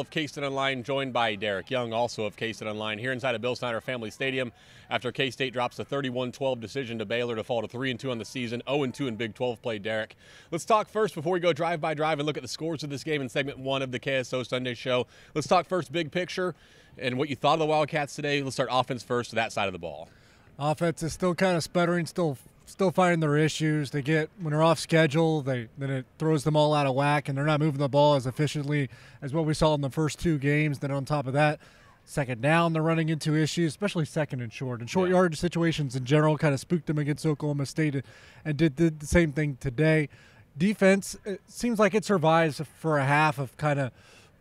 Of K-State Online, joined by Derek Young, also of K-State Online, here inside of Bill Snyder Family Stadium after K-State drops a 31-12 decision to Baylor to fall to 3-2 on the season, 0-2 in Big 12 play, Derek. Let's talk first before we go drive by drive and look at the scores of this game in segment one of the KSO Sunday show. Let's talk first big picture and what you thought of the Wildcats today. Let's start offense first to that side of the ball. Offense is still kind of sputtering, still still finding their issues. They get when they're off schedule, they then it throws them all out of whack, and they're not moving the ball as efficiently as what we saw in the first two games. Then on top of that, second down, they're running into issues, especially second and short. And short yeah. yard situations in general kind of spooked them against Oklahoma State, and did, did the same thing today. Defense it seems like it survives for a half of kind of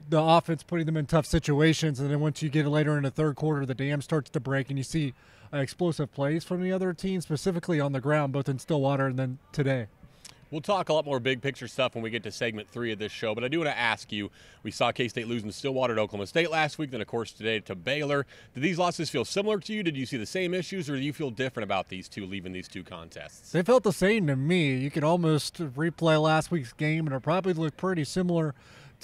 the offense putting them in tough situations, and then once you get later in the third quarter, the dam starts to break, and you see explosive plays from the other team, specifically on the ground, both in Stillwater and then today. We'll talk a lot more big picture stuff when we get to segment three of this show, but I do want to ask you we saw K State losing Stillwater to Oklahoma State last week, then, of course, today to Baylor. Did these losses feel similar to you? Did you see the same issues, or do you feel different about these two leaving these two contests? They felt the same to me. You can almost replay last week's game, and it probably looked pretty similar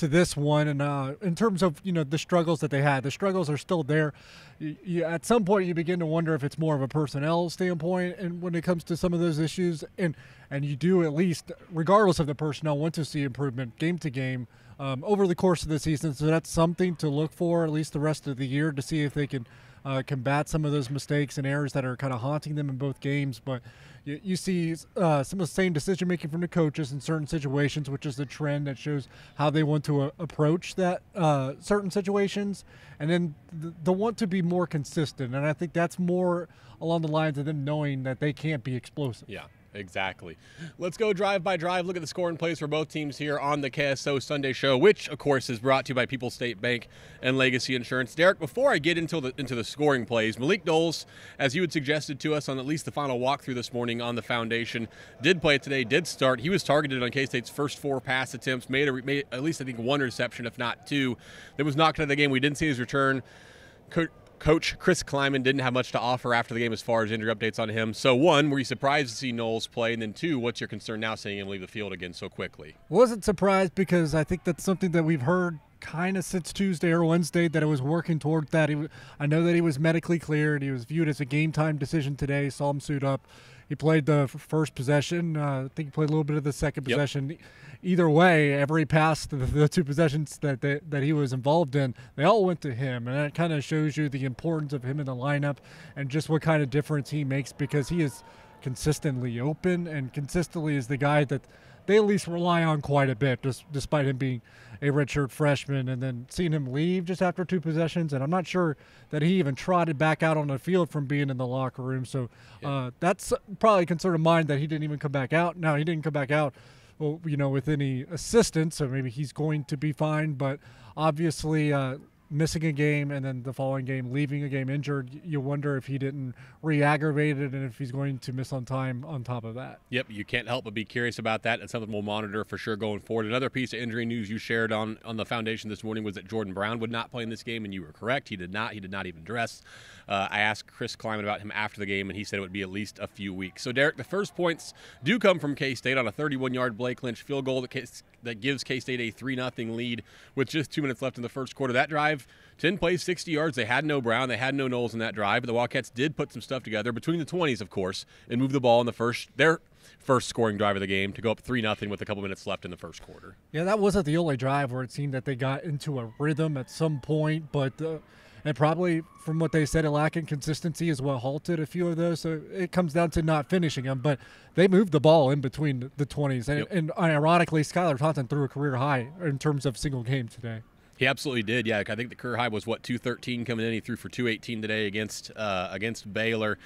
to this one. And uh, in terms of you know the struggles that they had, the struggles are still there. You, you, at some point, you begin to wonder if it's more of a personnel standpoint, and when it comes to some of those issues, and and you do at least, regardless of the personnel, want to see improvement game to game. Um, over the course of the season, so that's something to look for at least the rest of the year to see if they can uh, combat some of those mistakes and errors that are kind of haunting them in both games. But you, you see uh, some of the same decision making from the coaches in certain situations, which is the trend that shows how they want to uh, approach that uh, certain situations, and then the, the want to be more consistent. And I think that's more along the lines of them knowing that they can't be explosive. Yeah. Exactly. Let's go drive by drive. Look at the score and plays for both teams here on the KSO Sunday Show, which, of course, is brought to you by People's State Bank and Legacy Insurance. Derek, before I get into the into the scoring plays, Malik Knowles, as you had suggested to us on at least the final walkthrough this morning on the foundation, did play today, did start. He was targeted on K State's first four pass attempts, made, a, made at least I think one reception, if not two. That was knocked out of the game. We didn't see his return. Coach Chris Klieman didn't have much to offer after the game as far as injury updates on him. So, one, were you surprised to see Knowles play? And then, two, what's your concern now seeing him leave the field again so quickly? Wasn't surprised because I think that's something that we've heard kind of since Tuesday or Wednesday that it was working toward that. I know that he was medically cleared. He was viewed as a game time decision today. Saw him suit up. He played the first possession. Uh, I think he played a little bit of the second yep. possession either way, every pass, the, the two possessions that they, that he was involved in, they all went to him, and that kind of shows you the importance of him in the lineup and just what kind of difference he makes because he is consistently open and consistently is the guy that they at least rely on quite a bit, just despite him being a redshirt freshman and then seeing him leave just after two possessions. And I'm not sure that he even trotted back out on the field from being in the locker room. So uh, that's probably a concern of mine that he didn't even come back out. Now he didn't come back out well, you know, with any assistance, so maybe he's going to be fine. But obviously, uh, missing a game and then the following game leaving a game injured, you wonder if he didn't re-aggravate it and if he's going to miss on time on top of that. Yep, you can't help but be curious about that. It's something we'll monitor for sure going forward. Another piece of injury news you shared on on the foundation this morning was that Jordan Brown would not play in this game, and you were correct. He did not. He did not even dress. Uh, I asked Chris Klieman about him after the game, and he said it would be at least a few weeks. So, Derek, the first points do come from K State on a 31 yard Blake Lynch field goal that, that gives K State a 3 0 lead with just two minutes left in the first quarter. That drive, 10 plays, 60 yards. They had no Brown, they had no Knowles in that drive, but the Wildcats did put some stuff together between the 20s, of course, and move the ball in the first. Their first scoring drive of the game to go up 3 0 with a couple minutes left in the first quarter. Yeah, that wasn't the only drive where it seemed that they got into a rhythm at some point, but. Uh, and probably from what they said, a lack in consistency is what halted a few of those. So it comes down to not finishing them. But they moved the ball in between the 20s. And, yep. and ironically, Skylar Thompson threw a career high in terms of single game today. He absolutely did. Yeah, I think the career high was what 213 coming in. He threw for 218 today against uh, against Baylor.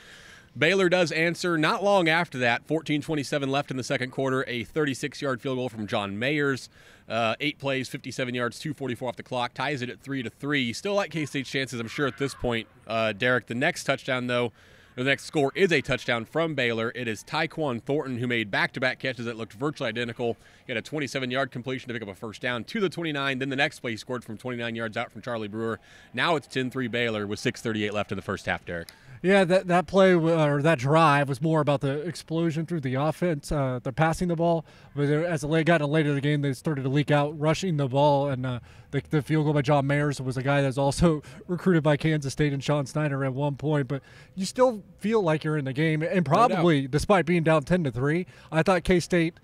Baylor does answer not long after that. 14:27 left in the second quarter. A 36-yard field goal from John Mayers. Uh, eight plays, 57 yards, 244 off the clock, ties it at three to three. Still like K State's chances, I'm sure at this point. Uh, Derek, the next touchdown though, the next score is a touchdown from Baylor. It is Tyquan Thornton who made back-to-back catches that looked virtually identical. He had a 27-yard completion to pick up a first down to the 29. Then the next play he scored from 29 yards out from Charlie Brewer. Now it's 10-3 Baylor with 6:38 left in the first half. Derek. Yeah, that that play or that drive was more about the explosion through the offense. Uh, they're passing the ball, but as the got later in the game, they started to leak out rushing the ball, and uh, the, the, field goal by John Mayers was a guy that's also recruited by Kansas State and Sean Snyder at one point. But you still feel like you're in the game, and probably no despite being down ten to three, I thought K State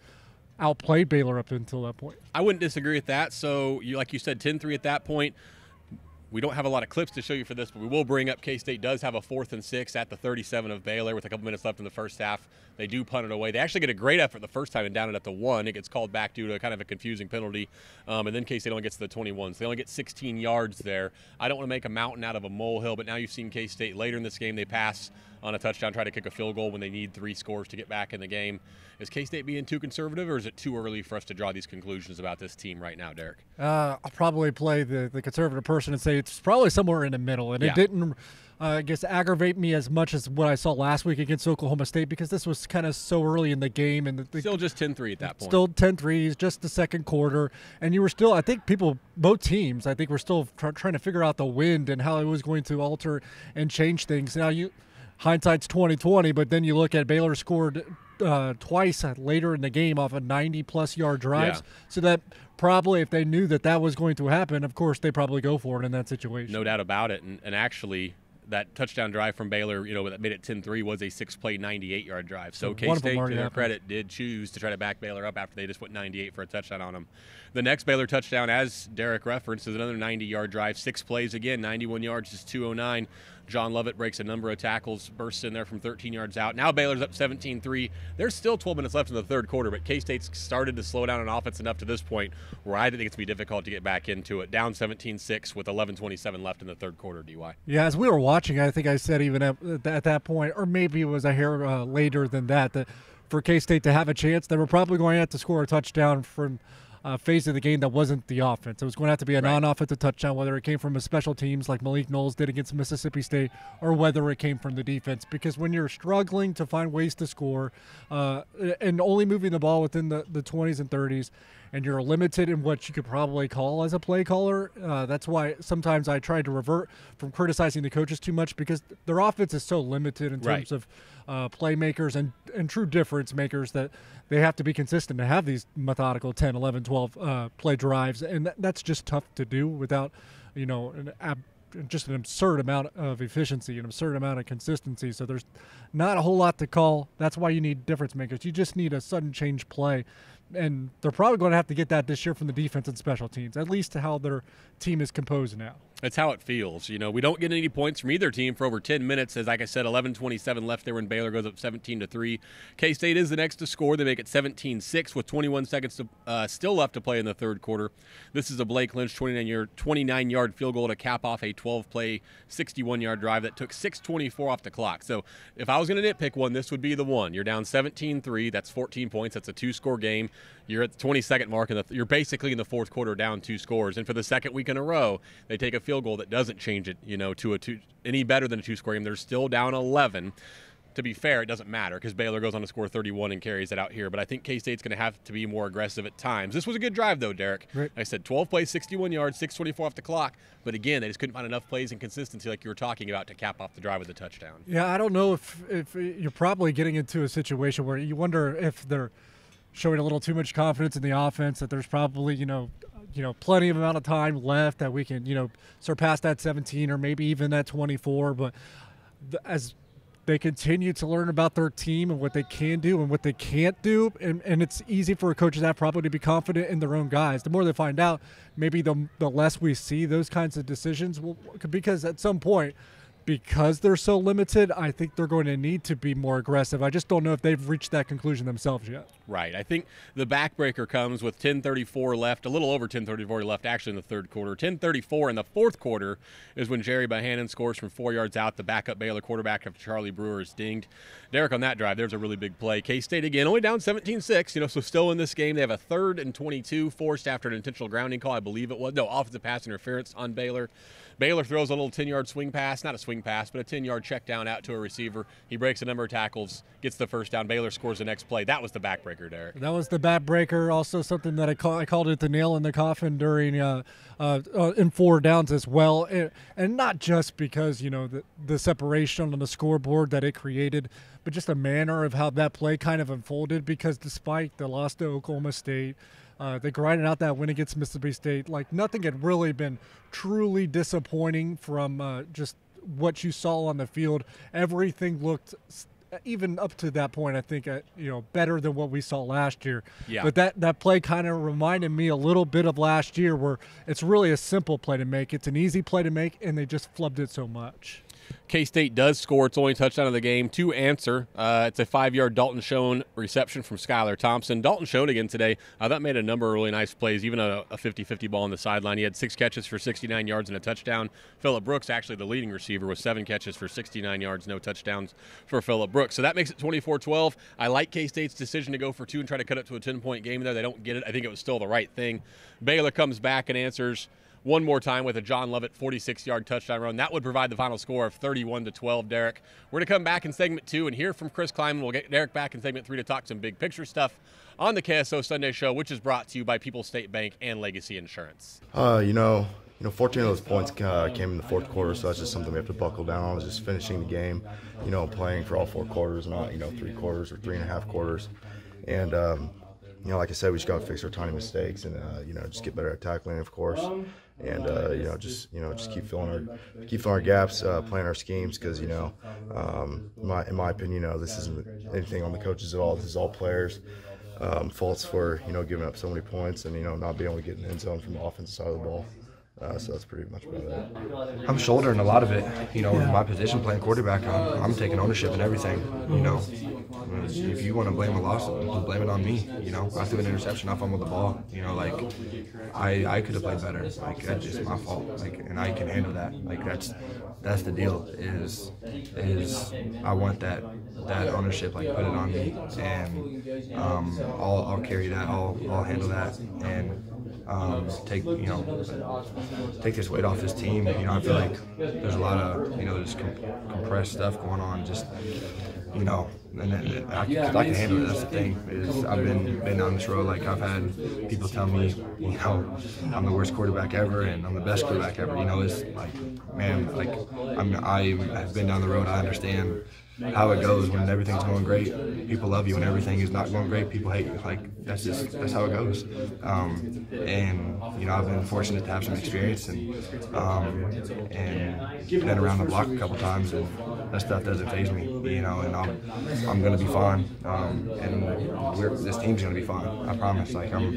outplayed Baylor up until that point. I wouldn't disagree with that. So, you, like you said, 10 3 at that point. We don't have a lot of clips to show you for this, but we will bring up K State does have a fourth and six at the 37 of Baylor with a couple minutes left in the first half. They do punt it away. They actually get a great effort the first time and down it at the one. It gets called back due to kind of a confusing penalty. Um, and then K State only gets to the 21. So they only get 16 yards there. I don't want to make a mountain out of a molehill, but now you've seen K State later in this game. They pass on a touchdown, try to kick a field goal when they need three scores to get back in the game. Is K State being too conservative, or is it too early for us to draw these conclusions about this team right now, Derek? Uh, I'll probably play the, the conservative person and say it's probably somewhere in the middle. And yeah. it didn't, uh, I guess, aggravate me as much as what I saw last week against Oklahoma State because this was kind of so early in the game. and the, the, Still just 10 3 at that point. Still 10 3, just the second quarter. And you were still, I think people, both teams, I think were still tr- trying to figure out the wind and how it was going to alter and change things. Now, you hindsight's 2020, but then you look at Baylor scored uh, twice later in the game off of 90 plus yard drives. Yeah. So that probably, if they knew that that was going to happen, of course they probably go for it in that situation. No doubt about it. And, and actually, that touchdown drive from Baylor, you know, that made it 10-3 was a six-play 98-yard drive. So K-State, to their credit, did choose to try to back Baylor up after they just went 98 for a touchdown on them. The next Baylor touchdown, as Derek referenced, is another 90-yard drive, six plays again, 91 yards is 209. John Lovett breaks a number of tackles, bursts in there from 13 yards out. Now Baylor's up 17 3. There's still 12 minutes left in the third quarter, but K State's started to slow down on offense enough to this point where I think it's going to be difficult to get back into it. Down 17 6 with 11 27 left in the third quarter, DY. Yeah, as we were watching, I think I said even at, at that point, or maybe it was a hair uh, later than that, that for K State to have a chance, they were probably going to have to score a touchdown from uh, phase of the game that wasn't the offense. It was going to have to be a right. non-offensive touchdown, whether it came from a special teams like Malik Knowles did against Mississippi State, or whether it came from the defense. Because when you're struggling to find ways to score uh, and only moving the ball within the, the 20s and 30s, and you're limited in what you could probably call as a play caller. Uh, that's why sometimes I try to revert from criticizing the coaches too much because their offense is so limited in terms right. of uh, playmakers and, and true difference makers that they have to be consistent to have these methodical 10, 11, 12 uh, play drives. And that, that's just tough to do without, you know, an ab- just an absurd amount of efficiency, an absurd amount of consistency. So there's not a whole lot to call. That's why you need difference makers. You just need a sudden change play and they're probably going to have to get that this year from the defense and special teams, at least to how their team is composed now. That's how it feels. You know, we don't get any points from either team for over 10 minutes. As like I said, 11:27 left there when Baylor goes up 17 to three. K State is the next to score. They make it 17-6 with 21 seconds to, uh, still left to play in the third quarter. This is a Blake Lynch 29 yard 29 yard field goal to cap off a 12 play 61 yard drive that took 6:24 off the clock. So if I was going to nitpick one, this would be the one. You're down 17-3. That's 14 points. That's a two score game. You're at the 22nd mark, and you're basically in the fourth quarter down two scores. And for the second week in a row, they take a field goal that doesn't change it, you know, to a two any better than a two score game. They're still down 11 to be fair, it doesn't matter because Baylor goes on to score 31 and carries it out here. But I think K State's going to have to be more aggressive at times. This was a good drive, though, Derek. Right. I said 12 plays, 61 yards, 6:24 off the clock. But again, they just couldn't find enough plays and consistency, like you were talking about, to cap off the drive with a touchdown. Yeah, I don't know if if you're probably getting into a situation where you wonder if they're showing a little too much confidence in the offense. That there's probably you know you know plenty of amount of time left that we can you know surpass that 17 or maybe even that 24. But as they continue to learn about their team and what they can do and what they can't do. And, and it's easy for a coach that probably to be confident in their own guys. The more they find out, maybe the, the less we see those kinds of decisions. Because at some point, because they're so limited, I think they're going to need to be more aggressive. I just don't know if they've reached that conclusion themselves yet. Right. I think the backbreaker comes with 10:34 left, a little over 10:34 left actually in the third quarter. 10:34 in the fourth quarter is when Gerry Bohanon scores from four yards out. The backup Baylor quarterback after Charlie Brewer is dinged. Derek on that drive, there's a really big play. K-State again, only down 17-6. You know, so still in this game, they have a third and 22 forced after an intentional grounding call, I believe it was. No, offensive pass interference on Baylor. Baylor throws a little 10 yard swing pass, not a swing pass, but a 10 yard check down out to a receiver. He breaks a number of tackles, gets the first down. Baylor scores the next play. That was the backbreaker breaker, Derek. That was the bat breaker. Also, something that I, call, I called it the nail in the coffin during uh, uh, uh, in four downs as well, and, and, not just because you know the the separation on the scoreboard that it created, but just the manner of how that play kind of unfolded. Because despite the loss to Oklahoma State. Uh, they grinded out that win against Mississippi State. Like nothing had really been truly disappointing from uh, just what you saw on the field. Everything looked even up to that point, I think uh, you know better than what we saw last year. Yeah. But that that play kind of reminded me a little bit of last year, where it's really a simple play to make. It's an easy play to make, and they just flubbed it so much. K State does score its only touchdown of the game to answer. Uh, it's a five yard Dalton Schoen reception from Skylar Thompson. Dalton Schoen again today. Uh, that made a number of really nice plays, even a 50 50 ball on the sideline. He had six catches for 69 yards and a touchdown. Phillip Brooks, actually the leading receiver, with seven catches for 69 yards, no touchdowns for Phillip Brooks. So that makes it 24 12. I like K State's decision to go for two and try to cut it to a 10 point game there. They don't get it. I think it was still the right thing. Baylor comes back and answers one more time with a John Lovett 46 yard touchdown run. That would provide the final score of 31 to 12, Derek. We're going to come back in segment two and hear from Chris Klieman. We'll get Derek back in segment three to talk some big picture stuff on the KSO Sunday Show, which is brought to you by People's State Bank and Legacy Insurance. Uh, you know, you know, 14 of those points uh, came in the fourth quarter, so that's just something we have to buckle down on. Is just finishing the game, you know, playing for all four quarters, not you know three quarters or three and a half quarters, and um, you know, like I said, we just got to fix our tiny mistakes and uh, you know just get better at tackling, of course and uh, you know just you know just keep filling our keep filling our gaps, uh, playing our schemes because you know um, my, in my opinion, you know this isn't anything on the coaches at all. This is all players. Um, faults for you know giving up so many points and you know not being able to get in the end zone from the offensive side of the ball. Uh, so that's pretty much about it. I'm shouldering a lot of it. You know, yeah. my position playing quarterback, I'm, I'm taking ownership and everything. You know, if you want to blame a loss, blame it on me. You know, I threw an interception, I fumbled the ball. You know, like I I could have played better. Like that's just my fault. Like, and I can handle that. Like that's that's the deal. Is is I want that that ownership. Like put it on me, and um, I'll I'll carry that. I'll I'll handle that, and um, take you know take this weight off this team. You know, I feel like there's a lot of you know just comp- compressed stuff going on. Just you know, and, I, can, I can handle it. That's the thing. Is I've been been down this road. Like I've had people tell me, you know, I'm the worst quarterback ever, and I'm the best quarterback ever. You know, it's like, man, like I'm I have been down the road. I understand how it goes when everything's going great. People love you when everything is not going great. People hate you. Like that's just that's how it goes. Um, and you know, I've been fortunate to have some experience and um, and been around the block a couple times, and that stuff doesn't phase me. You know, and I'm I'm gonna be fine. Um, and this team's gonna be fine. I promise. Like I'm,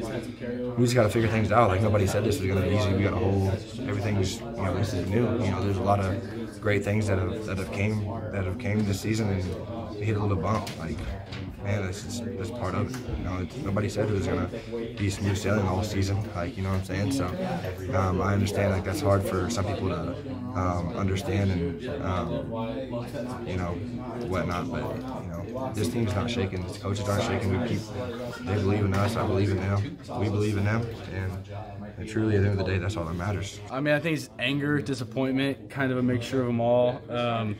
we just gotta figure things out. Like nobody said this was gonna be easy. We got a whole everything's you know this is new. You know, there's a lot of great things that have that have came that have came this season and hit a little bump. Like, man, that's just, that's part of it. You know, nobody said it was gonna be smooth sailing all season. Like, you know what I'm saying? So, um, I understand like that's hard for some people to um, understand and um, you know whatnot. But you know, this team's not shaking. The coaches aren't shaking. We keep they believe in us. I believe in them. We believe in them, and and truly, at the end of the day, that's all that matters. I mean, I think it's anger, disappointment, kind of a mixture of them all. Um,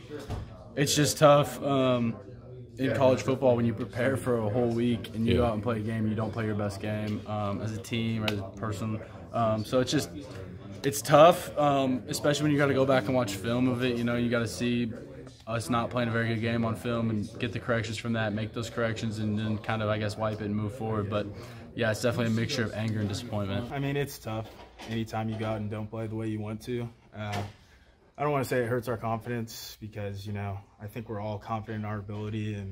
it's just tough um, in college football when you prepare for a whole week and you yeah. go out and play a game, you don't play your best game um, as a team or as a person. Um, so it's just it's tough, um, especially when you got to go back and watch film of it. You know, you got to see us not playing a very good game on film and get the corrections from that, make those corrections, and then kind of I guess wipe it and move forward. But yeah, it's definitely a mixture of anger and disappointment. I mean, it's tough anytime you go out and don't play the way you want to. Uh, I don't want to say it hurts our confidence because, you know, I think we're all confident in our ability and,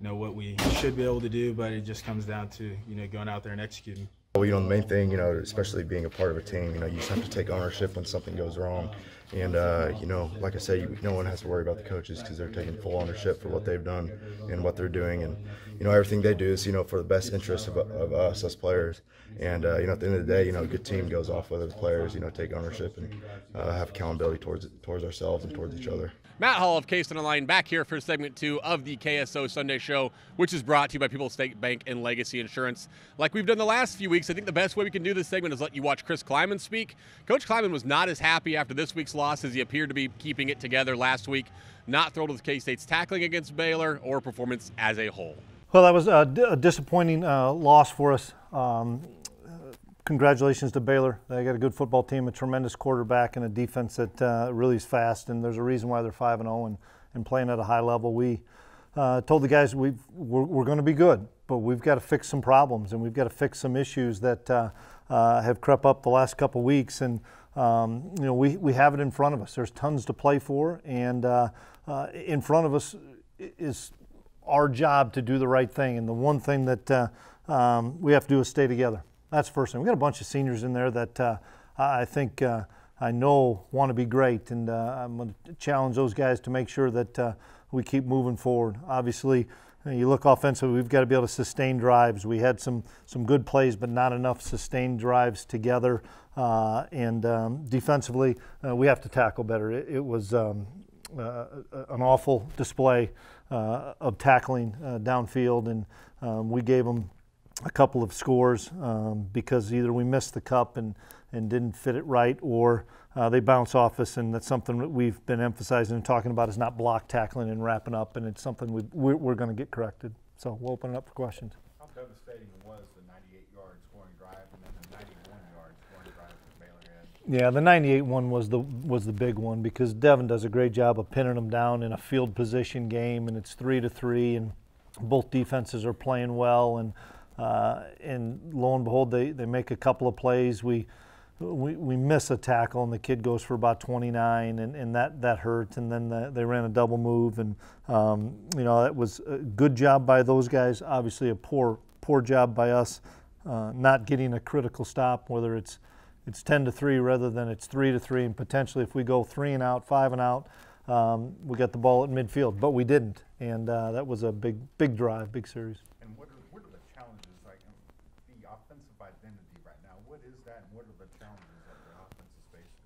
you know, what we should be able to do, but it just comes down to, you know, going out there and executing. Well, you know, the main thing, you know, especially being a part of a team, you know, you just have to take ownership when something goes wrong. And, uh, you know, like I said, you, no one has to worry about the coaches because they're taking full ownership for what they've done and what they're doing. And, you know, everything they do is, you know, for the best interest of, of us, as players. And, uh, you know, at the end of the day, you know, a good team goes off whether the players, you know, take ownership and uh, have accountability towards towards ourselves and towards each other. Matt Hall of Case Line back here for segment two of the KSO Sunday Show, which is brought to you by People's State Bank and Legacy Insurance. Like we've done the last few weeks, I think the best way we can do this segment is let you watch Chris Klieman speak. Coach Klieman was not as happy after this week's loss as he appeared to be keeping it together last week. Not thrilled with K State's tackling against Baylor or performance as a whole. Well, that was a, a disappointing uh, loss for us. Um, congratulations to Baylor. They got a good football team, a tremendous quarterback, and a defense that uh, really is fast. And there's a reason why they're five and zero and and playing at a high level. We uh, told the guys we we're, we're going to be good, but we've got to fix some problems and we've got to fix some issues that uh, uh, have crept up the last couple weeks. And um, you know we we have it in front of us. There's tons to play for, and uh, uh, in front of us is our job to do the right thing. And the one thing that um, we have to do is stay together. That's the first thing. We got a bunch of seniors in there that I think. I know want to be great, and uh, I'm going to challenge those guys to make sure that uh, we keep moving forward. Obviously, you look offensively, we've got to be able to sustain drives. We had some some good plays, but not enough sustained drives together. Uh, and um, defensively, uh, we have to tackle better. It, it was um, uh, an awful display uh, of tackling downfield, and um, we gave them a couple of scores um, because either we missed the cup and and didn't fit it right, or uh, they bounce off us, and that's something that we've been emphasizing and talking about is not block tackling and wrapping up, and it's something we we're, we're going to get corrected. So we'll open it up for questions. How devastating was the 98-yard scoring drive and then the 91-yard scoring drive that Baylor had? Yeah, the 98 one was the was the big one because Devin does a great job of pinning them down in a field position game, and it's three to three, and both defenses are playing well, and uh, and lo and behold, they, they make a couple of plays. We we, we miss a tackle and the kid goes for about 29 and, and that, that hurt and then the, they ran a double move and um, you know that was a good job by those guys. Obviously a poor poor job by us uh, not getting a critical stop whether it's it's 10 to 3 rather than it's 3 to 3 and potentially if we go 3 and out 5 and out um, we got the ball at midfield but we didn't. And uh, that was a big big drive big series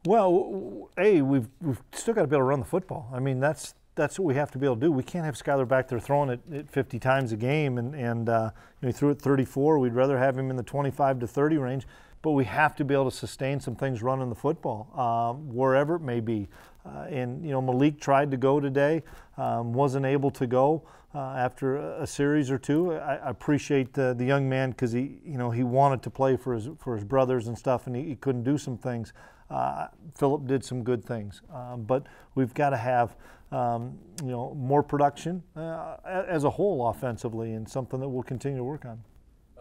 Well, a we've we've still got to be able to run the football. I mean, that's that's what we have to be able to do. We can't have Skylar back there throwing it, it 50 times a game, and and uh, you know, he threw it 34. We'd rather have him in the 25 to 30 range, but we have to be able to sustain some things running the football um, wherever it may be. Uh, and you know, Malik tried to go today, um, wasn't able to go. Uh, after a, series or two. I, I appreciate the, the young man because he, you know, he wanted to play for his for his brothers and stuff, and he, he couldn't do some things. Uh, Phillip did some good things, um, but we've got to have um, you know more production uh, as a whole offensively, and something that we'll continue to work on.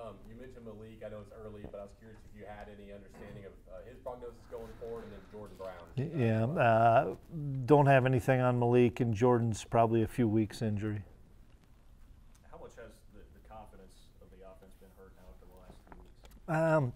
Um, you mentioned Malik. I know it's early, but I was curious if you had any understanding of uh, his prognosis going forward, and then Jordan Brown. Yeah, uh, don't have anything on Malik, and Jordan's probably a few weeks injury. How much has the, the confidence of the offense been hurt now after the last few weeks? Um,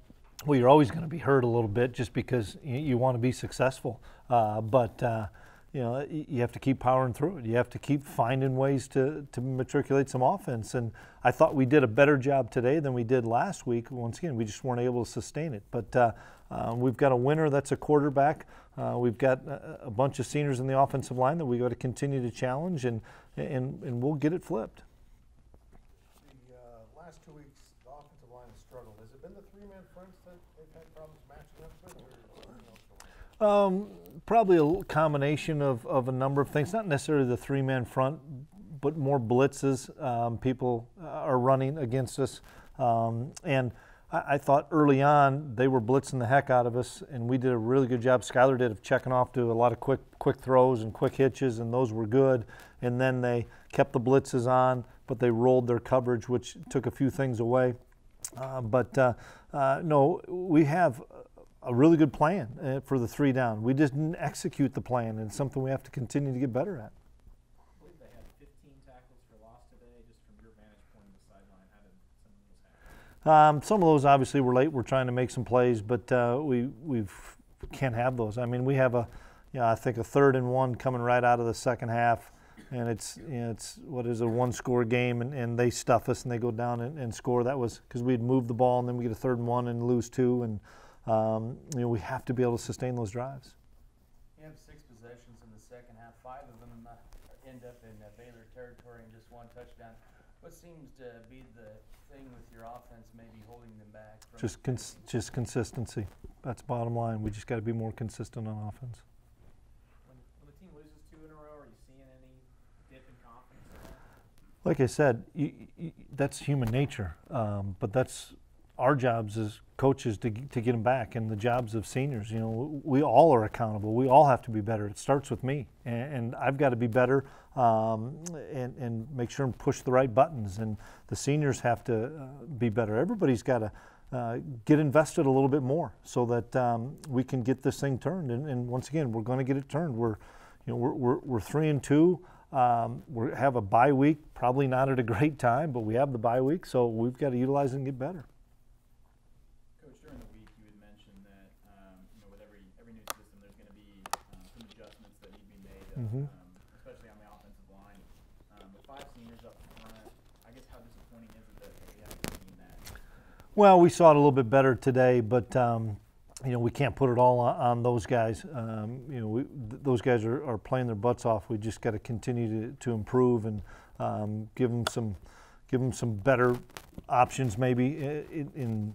well, you're always going to be hurt a little bit just because you, you want to be successful. Uh, but uh, you know, you have to keep powering through it. You have to keep finding ways to, to matriculate some offense. And I thought we did a better job today than we did last week. Once again, we just weren't able to sustain it. But uh, uh we've got a winner that's a quarterback. Uh, we've got a, a, bunch of seniors in the offensive line that we got to continue to challenge, and, and, and we'll get it flipped. Um, probably a combination of, of a number of things, not necessarily the three man front, but more blitzes. Um, people are running against us. Um, and I, I, thought early on they were blitzing the heck out of us, and we did a really good job. Skylar did of checking off to a lot of quick quick throws and quick hitches, and those were good. And then they kept the blitzes on, but they rolled their coverage, which took a few things away. Uh, but uh, uh, no, we have a really good plan uh, for the three down. We just didn't execute the plan, and it's something we have to continue to get better at. they had 15 tackles for loss today, just from your vantage point on the sideline. How did some of those? Um, some of those obviously were late. We're trying to make some plays, but uh, we we can't have those. I mean, we have a, you know, I think a third and one coming right out of the second half and it's you know, it's what is a one score game and, and they stuff us and they go down and, and score that was because we'd move the ball and then we get a third and one and lose two and um, you know, we have to be able to sustain those drives. You have six possessions in the second half. Five of them uh, end up in uh, Baylor territory and just one touchdown. What seems to be the thing with your offense, maybe holding them back? just cons- just consistency. That's bottom line. We just got to be more consistent on offense. When, when, the team loses two in a row, are you seeing any dip in confidence? Like I said, y y that's human nature, um, but that's our jobs as coaches to, to get them back, and the jobs of seniors. You know, we all are accountable. We all have to be better. It starts with me, and, and I've got to be better um, and, and make sure and push the right buttons. And the seniors have to uh, be better. Everybody's got to. Uh, get invested a little bit more so that um, we can get this thing turned. And, and once again, we're going to get it turned. We're, you know, we're, we're, we're three and two. Um, we have a bye week, probably not at a great time, but we have the bye week, so we've got to utilize it and get better. Coach, during the week, you had mentioned that um, you know with every every new system, there's going to be um, some adjustments that need to be made, uh, Mhm. um, especially on the offensive line. Um, with five seniors up front, I guess how disappointing is it that we haven't seen that? Well, we saw it a little bit better today, but um, you know we can't put it all on, on those guys. Um, you know, we, th- those guys are, are playing their butts off. We just got to continue to, to improve and um, give them some give them some better options, maybe in, in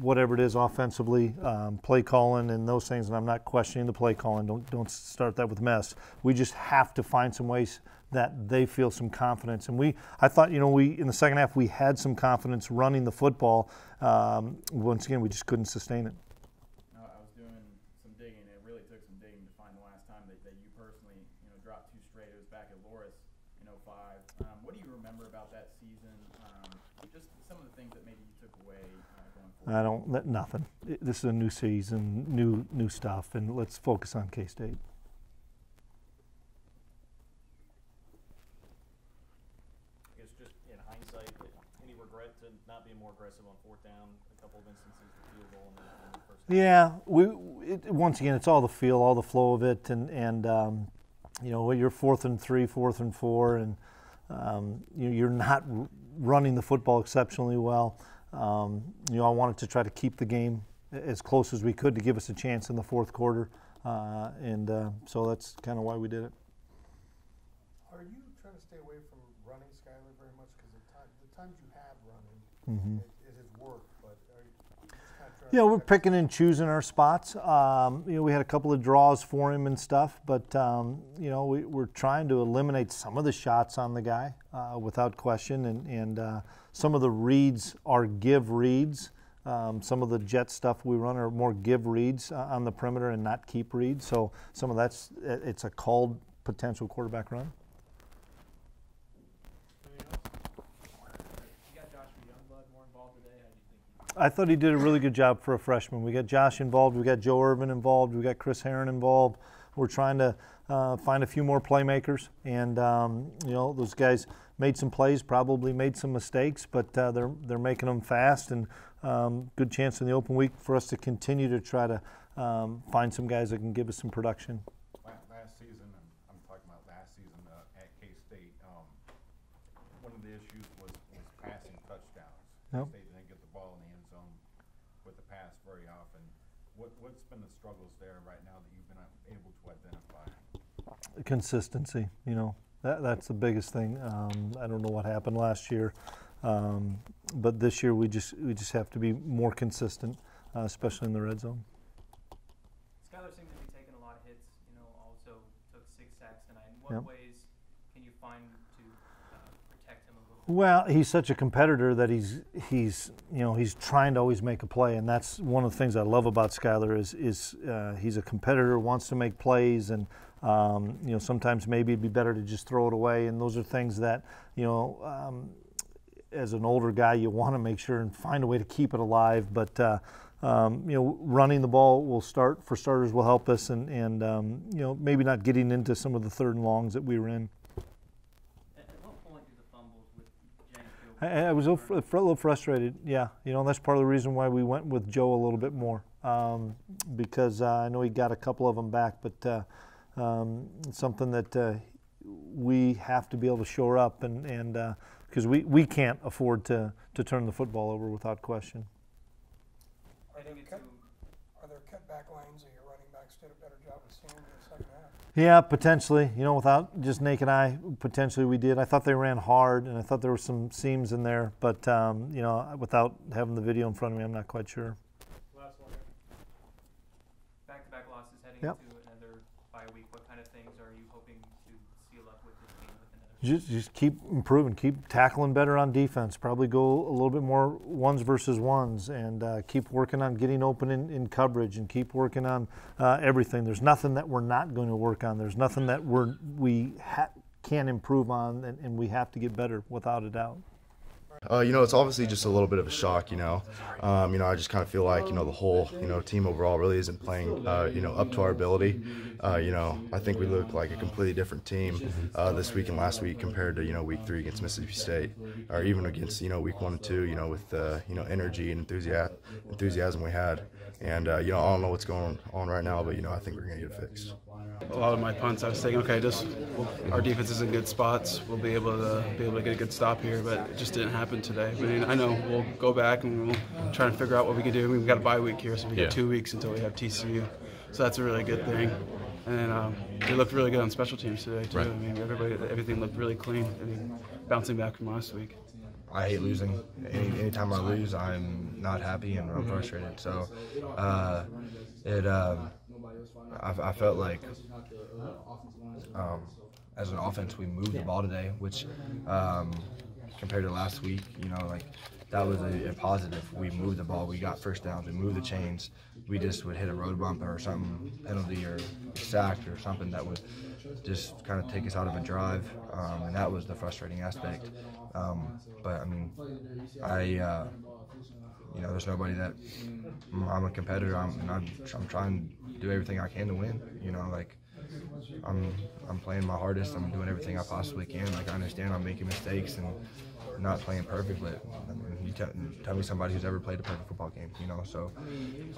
whatever it is offensively, um, play calling and those things. And I'm not questioning the play calling. Don't don't start that with mess. We just have to find some ways that they feel some confidence. And we, I thought, you know, we in the second half we had some confidence running the football. Um, once again, we just couldn't sustain it. No, I was doing some digging, and it really took some digging to find the last time that, that you personally, you know, dropped two straight. It was back at Loras in 05. Um, what do you remember about that season? Um, just some of the things that maybe you took away uh, going forward. I don't let nothing. This is a new season, new new stuff, and let's focus on K State. I guess just in hindsight, any regret to not being more aggressive on fourth down? A couple of instances, the field goal and then the first. Yeah, we it, once again, it's all the feel, all the flow of it, and and um, you know, you're fourth and three, fourth and four, and um, you, you're not running the football exceptionally well. Um, you know, I wanted to try to keep the game as close as we could to give us a chance in the fourth quarter, uh, and uh, so that's kind of why we did it. Are you trying to stay away from running Skylar, very much? Because the, time, the times you have running, Mhm. it, it has worked, but are you kind of Yeah, we're picking and choosing our spots. Um, you know, we had a couple of draws for him and stuff, but um, you know, we, we're trying to eliminate some of the shots on the guy uh, without question, and and uh, some of the reads are give reads. Um, some of the jet stuff we run are more give reads uh, on the perimeter and not keep reads. So some of that's it's a called potential quarterback run. I thought he did a really good job for a freshman. We got Josh involved, we got Joe Ervin involved, we got Chris Herron involved. We're trying to uh, find a few more playmakers, and um, you know those guys made some plays, probably made some mistakes, but uh, they're they're making them fast, and um, good chance in the open week for us to continue to try to um, find some guys that can give us some production. Last season, I'm talking about last season uh, at K-State, um, one of the issues was, was passing touchdowns. Yep. K-State didn't get the ball in the end zone with the pass very often. What, what's been the struggles there right now that you've been uh, able to identify? Consistency. You know, that, that's the biggest thing. Um, I don't know what happened last year, um, but this year we just we just have to be more consistent, uh, especially in the red zone. Skylar seems to be taking a lot of hits. You know, also took six sacks tonight. In what Yep. ways can you find to uh, protect him a little bit? Well, he's such a competitor that he's he's you know he's trying to always make a play, and that's one of the things I love about Skylar is is uh, he's a competitor, wants to make plays, and um, you know sometimes maybe it'd be better to just throw it away, and those are things that you know. Um, as an older guy, you want to make sure and find a way to keep it alive. But uh, um, you know, running the ball will start for starters will help us, and and um, you know maybe not getting into some of the third and longs that we were in. At, at what point do the fumbles with James Field? I, I was a little, a little frustrated. Yeah, you know that's part of the reason why we went with Joe a little bit more um, because uh, I know he got a couple of them back, but uh, um, something that uh, we have to be able to shore up and and because we, we can't afford to to turn the football over without question. Are there, cut, are there cutback lanes that your running backs did a better job of seeing in the second half? Yeah, potentially. You know, without just naked eye, potentially we did. I thought they ran hard, and I thought there were some seams in there, but um, you know, without having the video in front of me, I'm not quite sure. Last one. Back-to-back losses heading Yep. into another bye week. What kind of things are you hoping to seal up with this team with another just, just keep improving, keep tackling better on defense. Probably go a little bit more ones versus ones, and uh, keep working on getting open in, in coverage, and keep working on uh, everything. There's nothing that we're not going to work on. There's nothing that we're we ha- can improve on, and, and we have to get better without a doubt. Uh, you know, it's obviously just a little bit of a shock. You know, um, you know, I just kind of feel like you know the whole you know team overall really isn't playing uh, you know up to our ability. Uh, you know, I think we look like a completely different team uh, this week and last week compared to you know week three against Mississippi State, or even against you know week one and two. You know, with the you know energy and enthusiasm enthusiasm we had. And uh, you know, I don't know what's going on right now, but you know, I think we're gonna get it fixed. A lot of my punts, I was thinking, okay, just our defense is in good spots. We'll be able to be able to get a good stop here, but it just didn't happen today. I mean, I know we'll go back and we'll try and figure out what we can do. We've got a bye week here, so we Yeah. got two weeks until we have TCU, so that's a really good thing. And um, we looked really good on special teams today too. Right. I mean, everybody, everything looked really clean. I mean, bouncing back from last week. I hate losing. Any anytime I lose, I'm not happy and I'm frustrated. So, uh, it um, I, I felt like um, as an offense we moved the ball today, which um, compared to last week, you know, like that was a, a positive. We moved the ball, we got first downs, we moved the chains. We just would hit a road bump or something, penalty or sacked or something that would just kind of take us out of a drive, um, and that was the frustrating aspect. Um, but I mean, I, uh, you know, there's nobody that I'm a competitor. I'm, I'm, I'm trying to do everything I can to win. You know, like I'm, I'm playing my hardest. I'm doing everything I possibly can. Like I understand I'm making mistakes and not playing perfect, but I mean, you tell, tell me somebody who's ever played a perfect football game. You know, so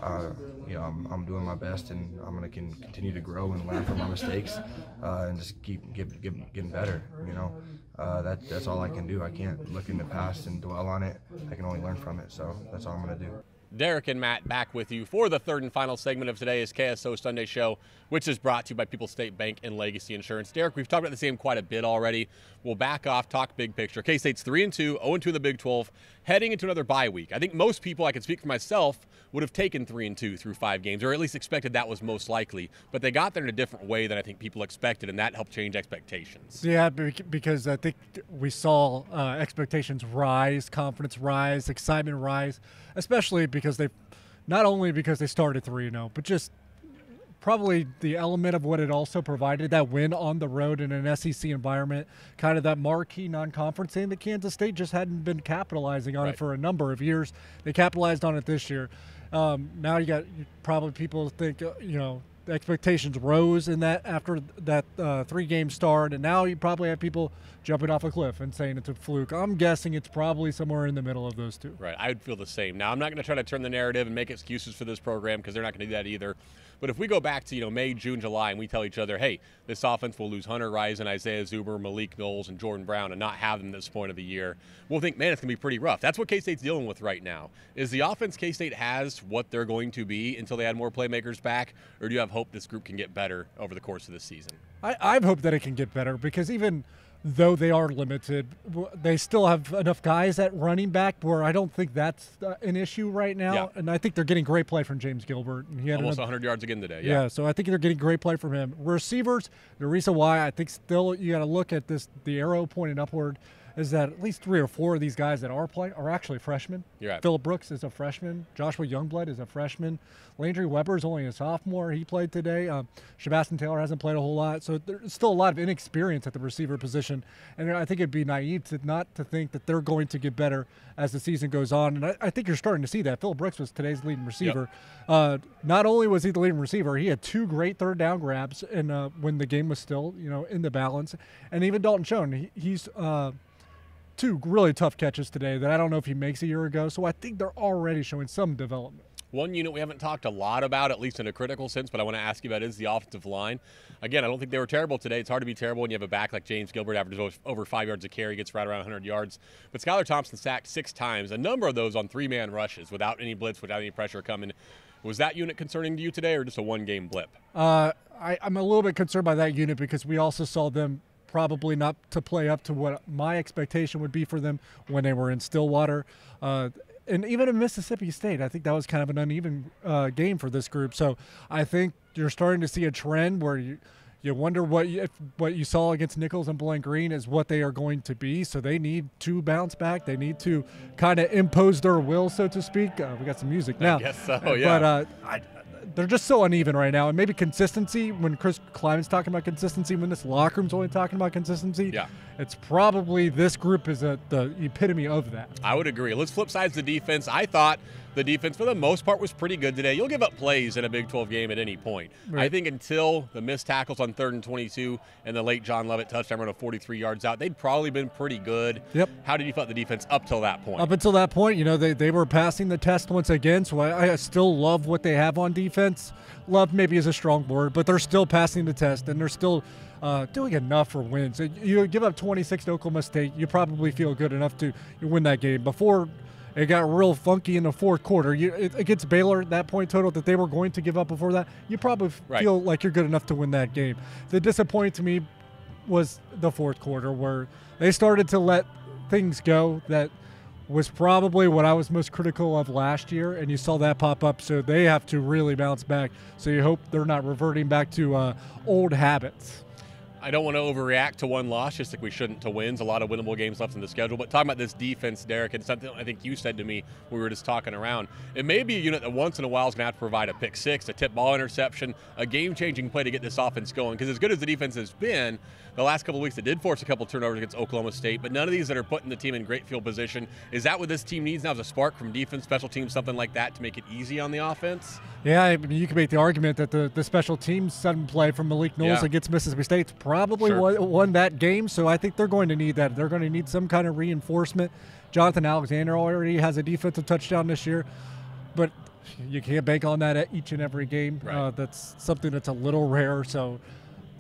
uh, you know, I'm, I'm doing my best, and I'm gonna can continue to grow and learn from my mistakes, uh, and just keep get, get, getting better. You know, uh, that that's all I can do. I can't look in the past and dwell on it. I can only learn from it. So that's all I'm gonna do. Derek and Matt back with you for the third and final segment of today's KSO Sunday Show, which is brought to you by People's State Bank and Legacy Insurance. Derek, we've talked about the same quite a bit already. We'll back off, talk big picture. K State's 3 and 2, 0 and 2 in the Big 12, heading into another bye week. I think most people, I can speak for myself, would have taken 3 and 2 through five games, or at least expected that was most likely. But they got there in a different way than I think people expected, and that helped change expectations. Yeah, because I think we saw uh, expectations rise, confidence rise, excitement rise, especially because they, not only because they started 3 and 0, but just probably the element of what it also provided that win on the road in an SEC environment, kind of that marquee non conference thing that Kansas State just hadn't been capitalizing on Right. it for a number of years. They capitalized on it this year. Um, now you got probably people think, uh, you know, expectations rose in that after that uh, three game start, and now you probably have people jumping off a cliff and saying it's a fluke. I'm guessing it's probably somewhere in the middle of those two. Right. I would feel the same. Now, I'm not going to try to turn the narrative and make excuses for this program because they're not going to do that either. But if we go back to you know May, June, July, and we tell each other, hey, this offense will lose Hunter Rison, Isaiah Zuber, Malik Knowles, and Jordan Brown, and not have them this point of the year, we'll think, man, it's to be pretty rough. That's what K State's dealing with right now. Is the offense K State has what they're going to be until they add more playmakers back, or do you have hope this group can get better over the course of this season? I, I've hoped that it can get better because even though they are limited, they still have enough guys at running back where I don't think that's uh, an issue right now. Yeah. And I think they're getting great play from James Gilbert. And he had Almost another- 100 yards again today. Yeah. so I think they're getting great play from him. Receivers, the reason why I think still you got to look at this, the arrow pointing upward, is that at least three or four of these guys that are playing are actually freshmen. You're right. Phillip Brooks is a freshman. Joshua Youngblood is a freshman. Landry Weber is only a sophomore. He played today. Um, Sebastian Taylor hasn't played a whole lot, so there's still a lot of inexperience at the receiver position. And I think it'd be naive to not to think that they're going to get better as the season goes on. And I, I think you're starting to see that. Phillip Brooks was today's leading receiver. Uh, not only was he the leading receiver, he had two great third down grabs, and uh, when the game was still you know in the balance. And even Dalton Schoen, he, he's. Uh, two really tough catches today that I don't know if he makes a year ago. So I think they're already showing some development. One unit we haven't talked a lot about, at least in a critical sense, but I want to ask you about is the offensive line. Again, I don't think they were terrible today. It's hard to be terrible when you have a back like James Gilbert, averages over- five yards a carry, gets right around 100 yards. But Skylar Thompson sacked six times, a number of those on three man rushes without any blitz, without any pressure coming. Was that unit concerning to you today or just a one game blip? Uh, I, I'm a little bit concerned by that unit because we also saw them probably not to play up to what my expectation would be for them when they were in Stillwater. Uh, and even in Mississippi State, I think that was kind of an uneven uh, game for this group. So I think you're starting to see a trend where you, you wonder what you, if what you saw against Nicholls and Bowling Green is what they are going to be. So they need to bounce back. They need to kind of impose their will, so to speak. Uh, we got some music now. I guess so, yeah. But uh, I, they're just so uneven right now, and maybe consistency. When Chris Klieman's talking about consistency, when this locker room's only talking about consistency, Yeah. it's probably this group is a, the epitome of that. I would agree. Let's flip sides the defense. I thought the defense, for the most part, was pretty good today. You'll give up plays in a Big 12 game at any point. I think until the missed tackles on third and 22 and the late John Lovett touchdown run of 43 yards out, they'd probably been pretty good. Yep. How did you felt the defense up till that point? Up until that point, you know, they, they were passing the test once again. So I, I still love what they have on defense. Love maybe is a strong word, but they're still passing the test and they're still uh, doing enough for wins. You give up 26 to Oklahoma State, you probably feel good enough to win that game. Before it got real funky in the fourth quarter, you, it, against Baylor, that point total that they were going to give up before that, you probably Right. feel like you're good enough to win that game. The disappointment to me was the fourth quarter where they started to let things go that was probably what I was most critical of last year, and you saw that pop up. So they have to really bounce back. So you hope they're not reverting back to uh, old habits. I don't want to overreact to one loss, just like we shouldn't to wins. A lot of winnable games left in the schedule. But talking about this defense, Derek, and something I think you said to me we were just talking around, it may be a unit that once in a while is going to have to provide a pick six, a tip ball interception, a game changing play to get this offense going. Because as good as the defense has been, the last couple of weeks it did force a couple turnovers against Oklahoma State, but none of these that are putting the team in great field position. Is that what this team needs now? Is a spark from defense, special teams, something like that to make it easy on the offense? Yeah, I mean, you can make the argument that the, the special teams sudden play from Malik Knowles Yeah. against Mississippi State probably Sure. won, won that game. So I think they're going to need that. They're going to need some kind of reinforcement. Jonathan Alexander already has a defensive touchdown this year, but you can't bank on that at each and every game. Uh, that's something that's a little rare. So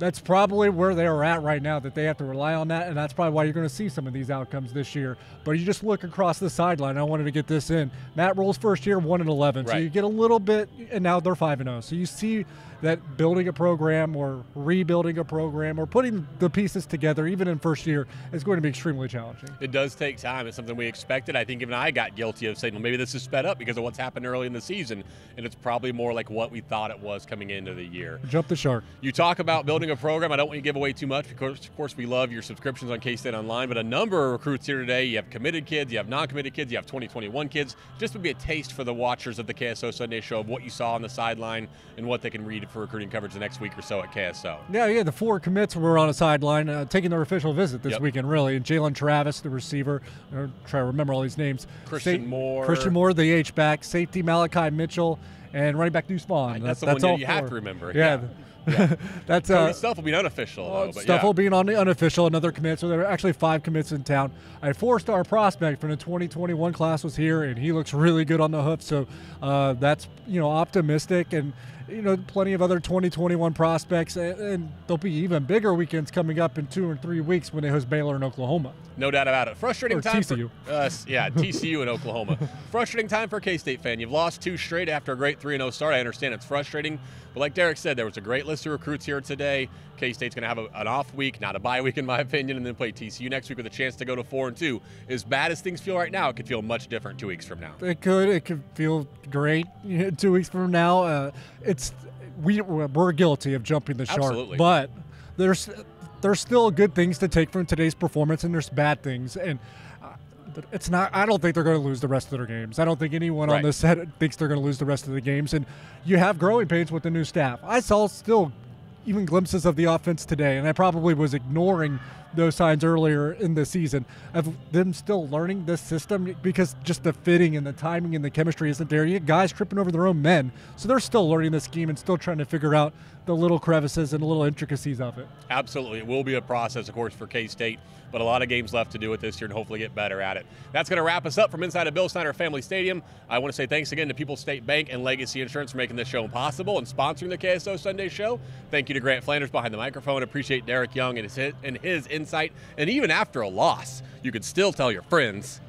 that's probably where they are at right now that they have to rely on that and that's probably why you're going to see some of these outcomes this year. But you just look across the sideline i wanted to get this in. Matt Rhule's first year 1 and 11 so you get a little bit and now they're 5 and 0 so you see that building a program or rebuilding a program or putting the pieces together even in first year is going to be extremely challenging It does take time. It's something we expected. I think even I got guilty of saying, well, maybe this is sped up because of what's happened early in the season. And it's probably more like what we thought it was coming into the year. jump the shark You talk about building a program. I don't want you to give away too much. Of course, of course we love your subscriptions on K State Online, but a number of recruits here today. You have committed kids, you have non committed kids, you have 2021 kids. Just would be a taste for the watchers of the KSO Sunday show of what you saw on the sideline and what they can read for recruiting coverage the next week or so at KSO. Yeah, yeah. The four commits were on a sideline uh, taking their official visit this Yep. weekend, really. And Jalen Travis, the receiver, or try to remember all these names. Christian Moore. Christian Moore, the H back, safety Malachi Mitchell, and running back Deuce Vaughn. That's the one all you have to remember. Yeah. that's Cody uh, stuff will be unofficial, though. But Stuff yeah. will on the unofficial, another commit. So there are actually five commits in town. A four-star prospect from the 2021 class was here, and he looks really good on the hoof. So uh, that's you know optimistic, and you know plenty of other 2021 prospects, and, and there'll be even bigger weekends coming up in two or three weeks when they host Baylor in Oklahoma. No doubt about it. Frustrating Or time TCU. for us. yeah, TCU in Oklahoma. Frustrating time for K-State fan. You've lost two straight after a great 3-0 start. I understand it's frustrating, but like Derek said, there was a great list of recruits here today. K-State's going to have a, an off week, not a bye week in my opinion, and then play TCU next week with a chance to go to 4 and 2. As bad as things feel right now, it could feel much different 2 weeks from now. It could. It could feel great two weeks from now. Uh, it's we we're guilty of jumping the shark, Absolutely. but there's there's still good things to take from today's performance, and there's bad things, and. It's not. I don't think they're going to lose the rest of their games. I don't think anyone on this set thinks they're going to lose the rest of the games. And you have growing pains with the new staff. I saw still even glimpses of the offense today, and I probably was ignoring those signs earlier in the season of them still learning this system because just the fitting and the timing and the chemistry isn't there. You guys tripping over their own men, so they're still learning the scheme and still trying to figure out the little crevices and the little intricacies of it. Absolutely. It will be a process, of course, for K State, but a lot of games left to do it this year and hopefully get better at it. That's going to wrap us up from inside of Bill Snyder Family Stadium. I want to say thanks again to People's State Bank and Legacy Insurance for making this show possible and sponsoring the KSO Sunday show. Thank you to Grant Flanders behind the microphone. Appreciate Derek Young and his, and his insight. And even after a loss, you could still tell your friends